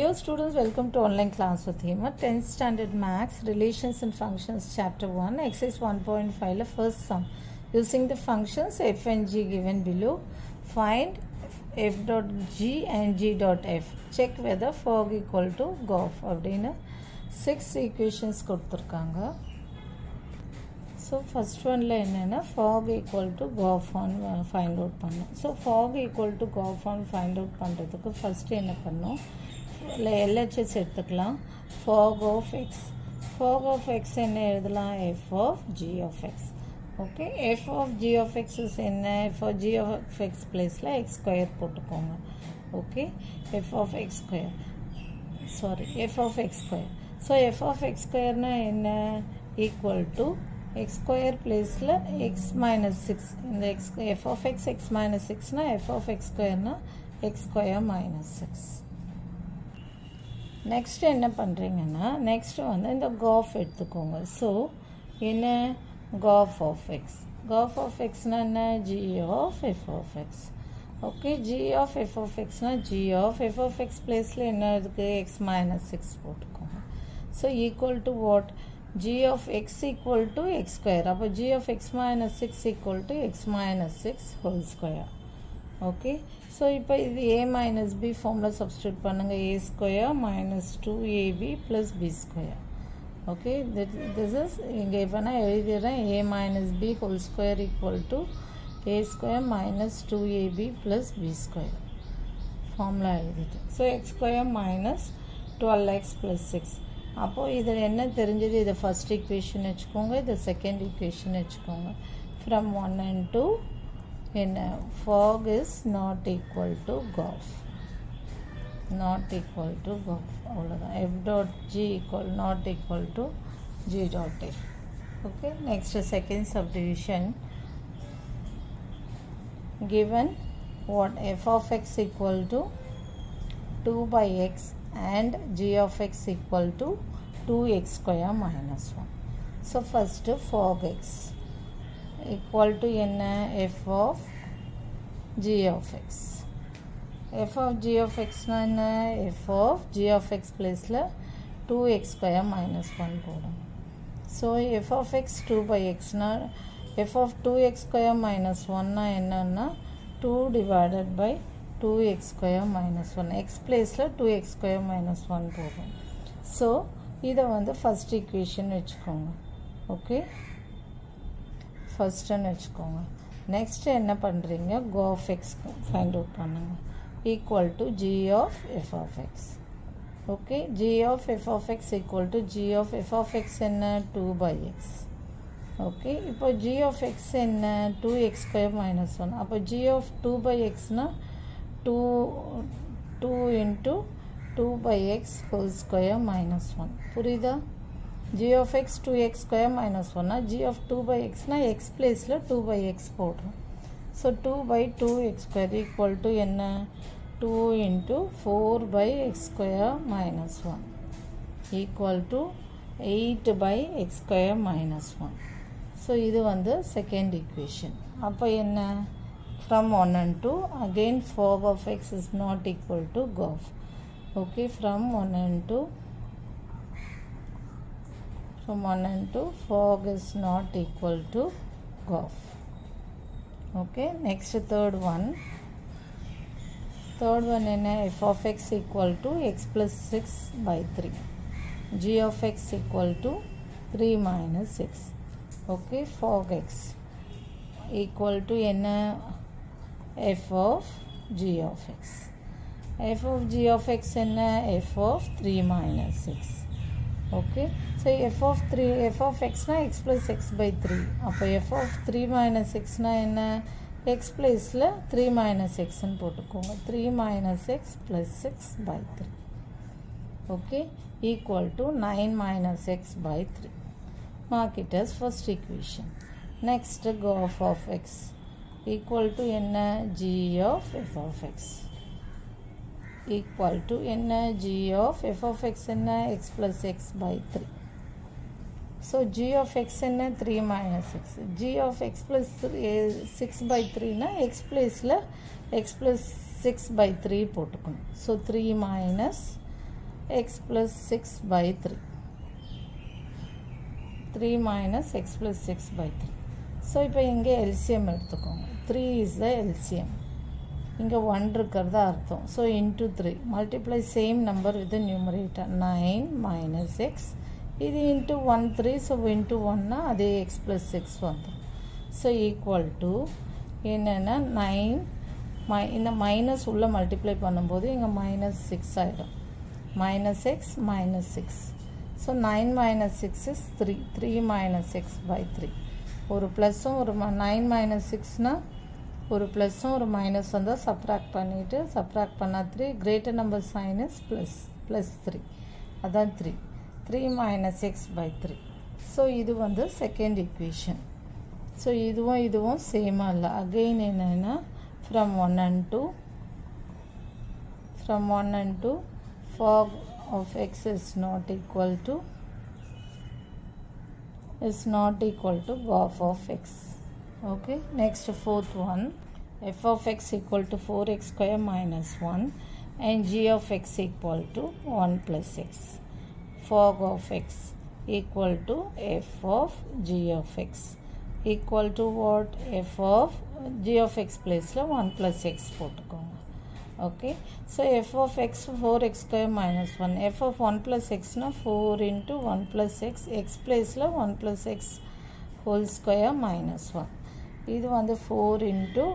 Dear students, welcome to online class with Hema, 10th standard max, relations and functions chapter 1, exercise 1.5, the first sum. Using the functions f and g given below, find f dot g and g dot f. Check whether fog equal to gof. அப்படின 6 equations கொடுத்திருக்காங்க. So first one oneல na fog equal to gof on uh, find out panna. So fog equal to gof on find out பண்ணிறதுக்கு first enna panna. இல்லை LHS எடுத்துக்கலாம் fog of X fog of X என்ன எழுதலாம் F of G of X okay F of G of X is என்ன F of G of X பிளேஸில் X square போட்டுக்கோங்க okay F of X square sorry F of X square so F of X ஸ்கொயர்னா என்ன equal to X square பிளேஸில் X minus six இந்த X F of X X minus சிக்ஸ்னா F of X ஸ்கொயர்னா X square minus six next என்ன பண்ணுறீங்கன்னா next வந்து இந்த gof எடுத்துக்கோங்க so என்ன gof of X gof of எக்ஸ்னால் என்ன G of F of X okay G of F of எக்ஸ்னால் G of F of X பிளேஸில் என்ன இருக்குது எக்ஸ் மைனஸ் சிக்ஸ் போட்டுக்கோங்க so equal to what g of x equal to x square அப்போ g of x minus 6 equal to x minus 6 whole square okay so இப்போ இது ஏ minus B ஃபார்மில் substitute பண்ணுங்கள் a square minus two ab plus b square okay திட் this is இங்கே இப்போ நான் எழுதிடுறேன். A minus b whole square equal to a square minus two ab plus b square formula எழுதிட்டேன் so x square minus twelve x plus six அப்போது இதில் என்ன தெரிஞ்சது? இதை ஃபஸ்ட் ஈக்குவேஷன் வச்சுக்கோங்க. இதை செகண்ட் ஈக்குவேஷன் வச்சுக்கோங்க. From one and two in uh, fog is not equal to gof. Not equal to gof. f dot g equal not equal to g dot f. Okay? Next second subdivision. Given what f of x equal to 2 by x and g of x equal to 2x square minus 1 so first fog x equal to n f of g of x. f of g of x na f of g of x place la 2x square minus 1 போடும் so f of x 2 by x na f of 2x square minus 1 na என்னன்னா 2 divided by 2x square minus 1 x placeல 2x square minus 1 போகும் so இதை வந்து first equation வச்சுக்கோங்க okay ஃபஸ்ட்டுன்னு வச்சுக்கோங்க next என்ன பண்ணுறீங்க கோஃப் எக்ஸ் ஃபைண்ட் அவுட் பண்ணுங்க equal to g of f of x okay g of f of x equal to g of f of x என்ன two by X okay இப்போ G of X என்ன two x square minus one அப்போ G of two by எக்ஸ்னால் two two into two by x whole square minus one புரியுதா g of x two x square minus ஒன்னா G of two by எக்ஸ்னால் X பிளேஸில் two by X போடுறோம் so two by two x square equal to என்ன two into four by x square minus one equal to eight by x square minus one so இது வந்து second equation அப்போ என்ன from one and two again fog of x is not equal to gof okay from one and two from 1 and 2 fog is not equal to gof okay next third one. Third one in f of x equal to x plus 6 by 3 g of x equal to 3 minus 6 okay fog x equal to n f of g of x. F of g of x n f of 3 minus 6 okay So f of three f of எக்ஸ்னால் x plus x by three அப்போ f of three minus எக்ஸ்னால் என்ன x ப்ளஸில் three minus எக்ஸ்ன்னு போட்டுக்கோங்க three minus x plus six by three okay equal to nine minus x by three mark it as first equation next gof of x equal to என்ன g of f of x equal to n g of f of x n x plus x by 3. so g of x என்ன? Three minus x g of x plus six by த்ரீனா x ப்ளஸில் x plus six by three போட்டுக்கணும். So three minus x plus six by three three minus x plus six by three so இப்போ இங்கே LCM எடுத்துக்கோங்க. Three is the LCM இங்கே one இருக்கிறது அர்த்தம். So into three multiply same number with numerator nine minus x இது into one three so into ஒன்னா அதே x plus six வந்துடும் ஸோ ஈக்குவல் டு என்னென்னா நைன் மை இந்த மைனஸ் உள்ளே மல்டிப்ளை பண்ணும்போது இங்கே மைனஸ் சிக்ஸ் ஆகிடும் minus x minus six so nine minus six is three three minus x by three ஒரு ப்ளஸ்ஸும் ஒரு நைன் மைனஸ் சிக்ஸ்னால் ஒரு ப்ளஸ்ஸும் ஒரு மைனஸ் வந்தால் சப்ராக்ட் பண்ணிவிட்டு சப்ராக்ட் பண்ணால் three greater number sign is plus plus three அதான் three three minus x by three so ಇದು ಒಂದು ಸೆಕೆಂಡ್ ಇಕ್ವೇಷನ್ ಸೊ இதுவும் இதுவும் சேம் அல்ல. அகைன் என்னென்னா from one and two. From one and two, fog of x is not equal to is not equal to gof of x. Okay next fourth one. F of x equal to 4x square minus 1 and g of x equal to 1 plus x fog of x equal to f of g of x equal to what f of g of x place 1 plus x போட்டுக்கோங்க okay so f of x 4x square minus 1 f of 1 plus x na 4 into 1 plus x x place la 1 plus x whole square minus 1 இது வந்து 4 into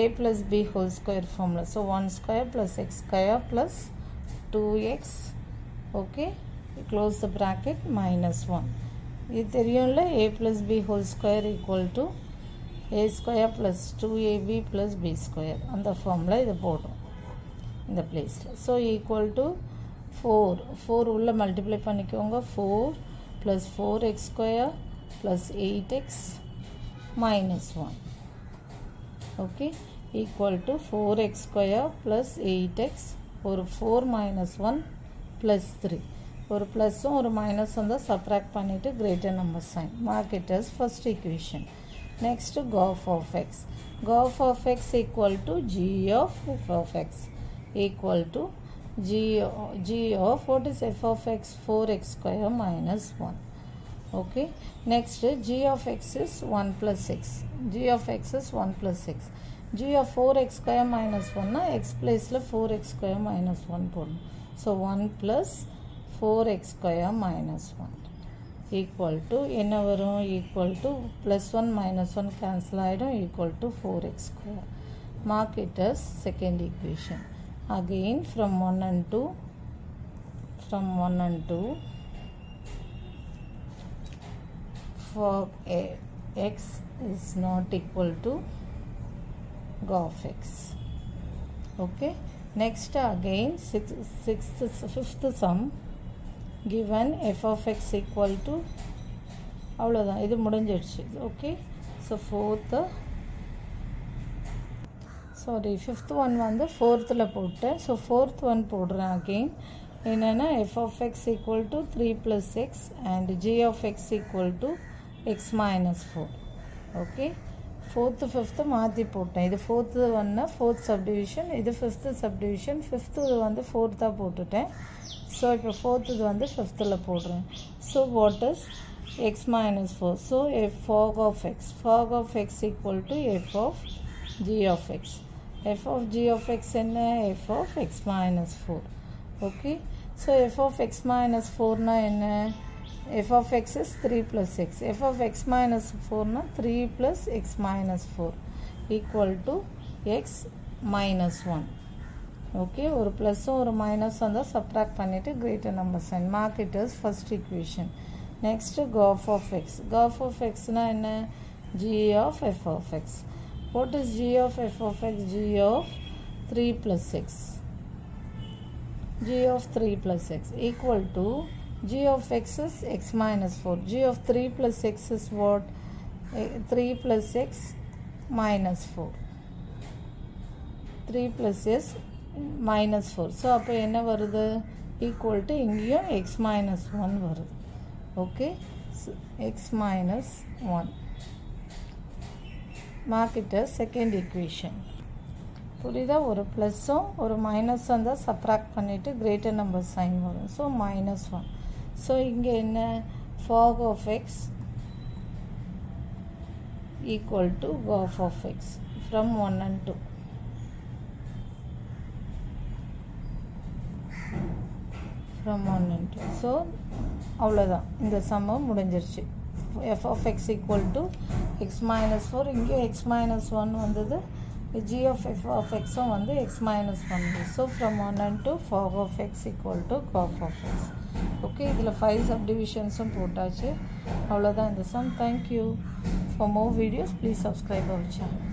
a plus b whole square formula so 1 square plus x square plus 2x okay Close the bracket minus 1 இது தெரியும்ல? A plus b whole square equal to a square plus 2ab plus b square. அந்த ஃபார்மில் இது போடும். இந்த பிளேஸில் so equal to four four உள்ளே multiply பண்ணிக்கோங்க. Four plus four x square plus eight x minus one okay equal to four x square plus eight x ஒரு four minus one plus three ஒரு ப்ளஸ்ஸும் ஒரு மைனஸ் வந்தால் subtract பண்ணிவிட்டு greater number sign mark it as first equation next gof of x gof of x equal to g of f of x equal to g, g of what is f of x 4x square minus 1 okay next g of x is 1 plus 6 g of x is 1 plus 6 g of 4x square minus 1 na x place la 4x square minus 1 போடணும் so 1 plus 4x square minus 1 equal to என்ன வரும் equal to plus 1 minus 1 cancel ஆயிடும் equal to 4x square mark it as second equation again from 1 and 2 from 1 and 2 for a, x is not equal to golf x okay next again sixth, sixth fifth sum Given f of x equal to அவ்வளோதான் இது முடிஞ்சிடுச்சு. Okay so fourth sorry fifth one வந்து ஃபோர்த்தில் போட்டேன். So fourth one போடுறேன் again என்னென்னா f of x equal to three plus x and g of x equal to x minus four okay fourth fifth மாற்றி போட்டேன். இது ஃபோர்த்து ஒன்னா fourth subdivision இது ஃபிஃப்த்து சப்டிவிஷன் ஃபிஃப்த்து வந்து ஃபோர்த்தாக போட்டுட்டேன். ஸோ இப்போ ஃபோர்த்து வந்து ஃபிஃப்த்தில் போடுறேன். So what is x minus four so f fog of x fog of x equal to f of g of x f of g of x என்ன? F of x minus 4 okay? So f of x minus 4 na என்ன? F of x is 3 plus x. F of x minus 4 na 3 plus x minus 4 equal to x minus 1 okay ஒரு ப்ளஸ்ஸும் ஒரு minus வந்தால் subtract பண்ணிவிட்டு greater number sign mark it is first equation next gof of x gof of எக்ஸ்னால் என்ன? G of f of x what is g of f of x? G of 3 plus 6 g of 3 plus x equal to g of x is x minus 4 g of 3 plus x is what 3 plus x minus 4 3 plus s minus 4 so அப்போ என்ன வருது equal to இங்கேயும் x minus 1 வருது okay so x minus 1 mark it as second equation புரியுதா ஒரு ப்ளஸ்ஸும் ஒரு மைனஸும் தான் சப்ராக்ட் பண்ணிவிட்டு கிரேட்டர் நம்பர் சைன் வரும் ஸோ மைனஸ் ஒன் ஸோ இங்கே என்ன fog of x equal to golf of x from 1 and 2. from 1 and 2. So, அவ்வளோதான் இந்த சம்பவம் முடிஞ்சிருச்சு f of x equal to x minus four இங்கே எக்ஸ் மைனஸ் ஒன் வந்தது g of f of x உம் வந்து x minus 1 so from 1 and 2 fog of x equal to cof of x. Okay இதில் five சப்டிவிஷன்ஸும் போட்டாச்சு. அவ்வளோதான் இந்த sum thank you for more videos please subscribe our channel